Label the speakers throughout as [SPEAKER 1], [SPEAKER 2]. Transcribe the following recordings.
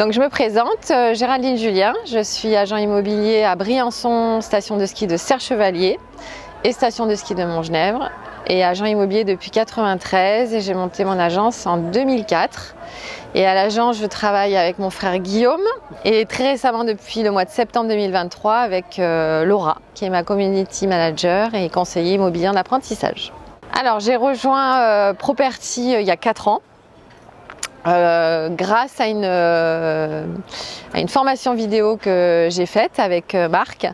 [SPEAKER 1] Donc je me présente, euh, Géraldine Julien, je suis agent immobilier à Briançon, station de ski de Serre-Chevalier et station de ski de Montgenèvre et agent immobilier depuis 93 et j'ai monté mon agence en 2004. Et à l'agence, je travaille avec mon frère Guillaume et très récemment depuis le mois de septembre 2023 avec euh, Laura qui est ma community manager et conseiller immobilier en apprentissage. Alors j'ai rejoint euh, Property il y a 4 ans euh, grâce à une, euh, à une, formation vidéo que j'ai faite avec euh, Marc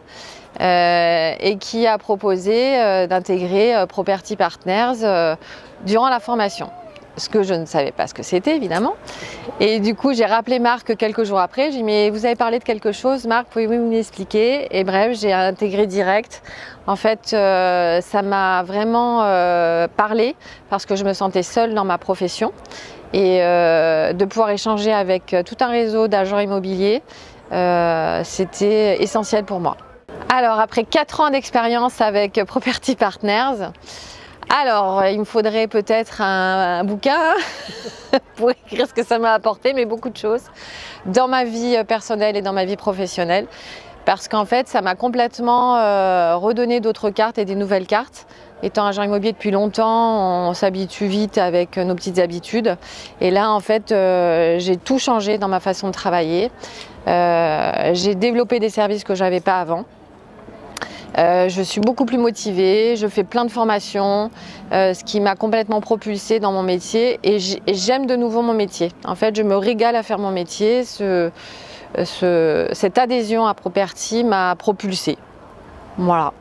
[SPEAKER 1] et qui a proposé d'intégrer Property Partners durant la formation. Ce que je ne savais pas ce que c'était évidemment. Et du coup, j'ai rappelé Marc quelques jours après. J'ai dit Mais vous avez parlé de quelque chose, Marc, pouvez-vous m'expliquer Et bref, j'ai intégré direct. En fait, ça m'a vraiment parlé parce que je me sentais seule dans ma profession et euh, de pouvoir échanger avec euh, tout un réseau d'agents immobiliers, euh, c'était essentiel pour moi. Alors après 4 ans d'expérience avec Property Partners, alors il me faudrait peut-être un, bouquin pour écrire ce que ça m'a apporté, mais beaucoup de choses dans ma vie personnelle et dans ma vie professionnelle parce qu'en fait ça m'a complètement euh, redonné d'autres cartes et des nouvelles cartes. Étant agent immobilier depuis longtemps, on s'habitue vite avec nos petites habitudes. Et là, en fait, euh, j'ai tout changé dans ma façon de travailler. Euh, j'ai développé des services que je n'avais pas avant. Euh, je suis beaucoup plus motivée, je fais plein de formations, euh, ce qui m'a complètement propulsée dans mon métier et j'aime de nouveau mon métier. En fait, je me régale à faire mon métier. Ce, ce, cette adhésion à Property m'a propulsée. Voilà.